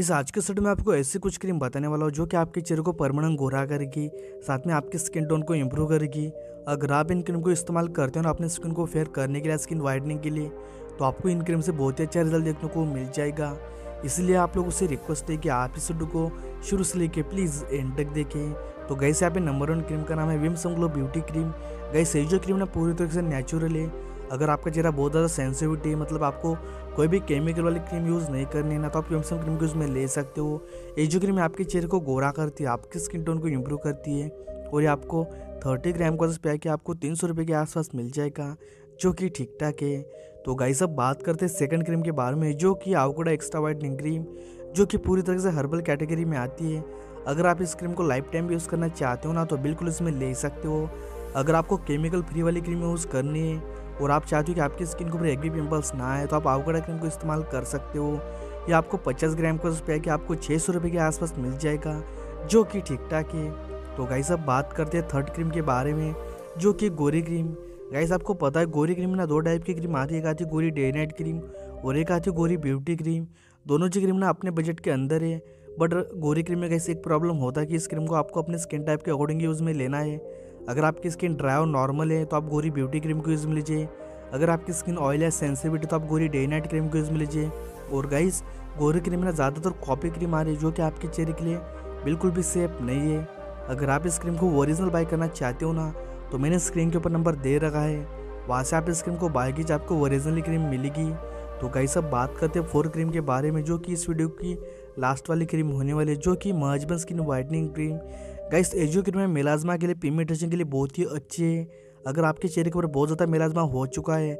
इस आज के सेट में आपको ऐसी कुछ क्रीम बताने वाला हूँ जो कि आपके चेहरे को परमानेंट गोरा करेगी, साथ में आपकी स्किन टोन को इम्प्रूव करेगी। अगर आप इन क्रीम को इस्तेमाल करते हो ना अपने स्किन को फेयर करने के लिए स्किन वाइटनिंग के लिए तो आपको इन क्रीम से बहुत ही अच्छा रिज़ल्ट देखने को मिल जाएगा। इसलिए आप लोगों से रिक्वेस्ट है कि आप इस वीडियो को शुरू से लेके प्लीज़ एंड तक देखें। तो गैस यहाँ पे नंबर वन क्रीम का नाम है विम समग्लो ब्यूटी क्रीम गैस ये जो क्रीम ना, पूरी तरीके से नेचुरल है। अगर आपका चेहरा बहुत ज़्यादा सेंसिटिविटी है मतलब आपको कोई भी केमिकल वाली क्रीम यूज़ नहीं करनी है, ना तो आप विम क्रीम के उसमें ले सकते हो? ये जो क्रीम आपके चेहरे को गोरा करती है, आपकी स्किन टोन को इम्प्रूव करती है और ये आपको थर्टी ग्राम का पे कि आपको तीन सौ रुपये के आसपास मिल जाएगा, जो कि ठीक ठाक है। तो गाई सब बात करते हैं सेकंड क्रीम के बारे में, जो कि आवकोडा एक्स्ट्रा वाइटनिंग क्रीम जो कि पूरी तरह से हर्बल कैटेगरी में आती है। अगर आप इस क्रीम को लाइफ टाइम यूज़ करना चाहते हो ना तो बिल्कुल इसमें ले सकते हो। अगर आपको केमिकल फ्री वाली क्रीम यूज़ करनी है और आप चाहते हो कि आपकी स्किन के ऊपर एक भी पिम्पल्स ना आए तो आप आवकोडा क्रीम को इस्तेमाल कर सकते हो, या आपको 50 ग्राम का उस कि आपको छः सौ रुपये के आसपास मिल जाएगा, जो कि ठीक ठाक है। तो गाई सब बात करते हैं थर्ड क्रीम के बारे में, जो कि गोरी क्रीम गाइस आपको पता है गोरी क्रीम ना दो टाइप की क्रीम आती है, एक आती है गोरी डे नाइट क्रीम और एक आती है गोरी ब्यूटी क्रीम दोनों जी क्रीम ना अपने बजट के अंदर है बट गोरी क्रीम में कैसे एक प्रॉब्लम होता है कि इस क्रीम को आपको अपने स्किन टाइप के अकॉर्डिंग यूज़ में लेना है। अगर आपकी स्किन ड्राई और नॉर्मल है तो आप गोरी ब्यूटी क्रीम को यूज़ में लीजिए अगर आपकी स्किन ऑयल है सेंसिटिविटी तो आप गोरी डे नाइट क्रीम को यूज़ में लीजिए और गाइस गोरी क्रीम में ज़्यादातर कॉपी क्रीम आ रही है, जो कि आपके चेहरे के लिए बिल्कुल भी सेफ़ नहीं है। अगर आप इस क्रीम को ओरिजिनल बाई करना चाहते हो ना तो मैंने स्क्रीन के ऊपर नंबर दे रखा है। वहाँ से आप इस क्रीम को बाय कीजिए आपको ओरिजिनली क्रीम मिलेगी। तो कई सब बात करते हैं फोर क्रीम के बारे में, जो कि इस वीडियो की लास्ट वाली क्रीम होने वाली है, जो कि मजबन स्किन वाइटनिंग क्रीम गाइस एजो क्रीम है मेलाजमा के लिए पिगमेंटेशन के लिए बहुत ही अच्छी है। अगर आपके चेहरे के ऊपर बहुत ज़्यादा मेलाजमा हो चुका है,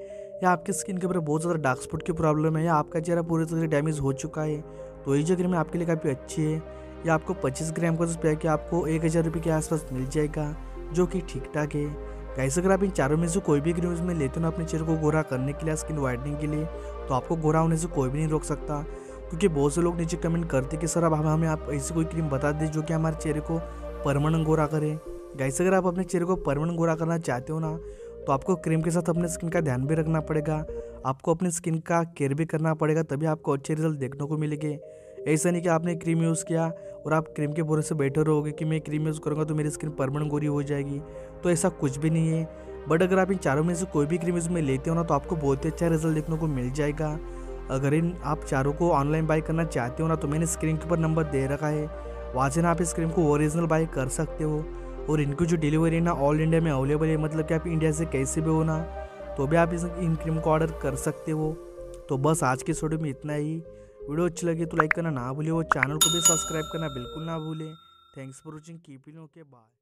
या आपकी स्किन के ऊपर बहुत ज़्यादा डार्क स्पॉट की प्रॉब्लम है, या आपका चेहरा पूरी तरह से डैमेज हो चुका है तो एजो क्रीम आपके लिए काफ़ी अच्छी है। या आपको 25 ग्राम का स्प्रे कि आपको एक हज़ार रुपये के आसपास मिल जाएगा, जो कि ठीक ठाक है। कैसे अगर आप इन चारों में से कोई भी क्रीम में लेते हो ना अपने चेहरे को गोरा करने के लिए स्किन वाइटनिंग के लिए तो आपको गोरा होने से कोई भी नहीं रोक सकता। क्योंकि बहुत से लोग नीचे कमेंट करते कि, सर, अब हमें आप ऐसी कोई क्रीम बता दें जो कि हमारे चेहरे को परमानेंट गोरा करें। गैस अगर आप अपने चेहरे को परमानेंट गोरा करना चाहते हो ना तो आपको क्रीम के साथ अपने स्किन का ध्यान भी रखना पड़ेगा। आपको अपनी स्किन का केयर भी करना पड़ेगा, तभी आपको अच्छे रिज़ल्ट देखने को मिलेंगे। ऐसा नहीं कि आपने क्रीम यूज़ किया और आप क्रीम के भरोसे बैठे रहोगे कि मैं क्रीम यूज़ करूँगा तो मेरी स्किन परमानेंट गोरी हो जाएगी। तो ऐसा कुछ भी नहीं है। बट अगर आप इन चारों में से कोई भी क्रीम यूज़ में लेते हो ना तो आपको बहुत ही अच्छा रिज़ल्ट देखने को मिल जाएगा। अगर इन आप चारों को ऑनलाइन बाई करना चाहते हो ना तो मैंने स्क्रीन के ऊपर नंबर दे रखा है। वहाँ से ना आप इस क्रीम को ओरिजिनल बाय कर सकते हो। और इनकी जो डिलीवरी है ना ऑल इंडिया में अवेलेबल है मतलब कि आप इंडिया से कैसे भी हो ना तो भी आप इस इन क्रीम को ऑर्डर कर सकते हो। तो बस आज के वीडियो में इतना ही। वीडियो अच्छी लगी तो लाइक करना ना भूलें और चैनल को भी सब्सक्राइब करना बिल्कुल ना भूलें। Thanks for watching keeping okay bye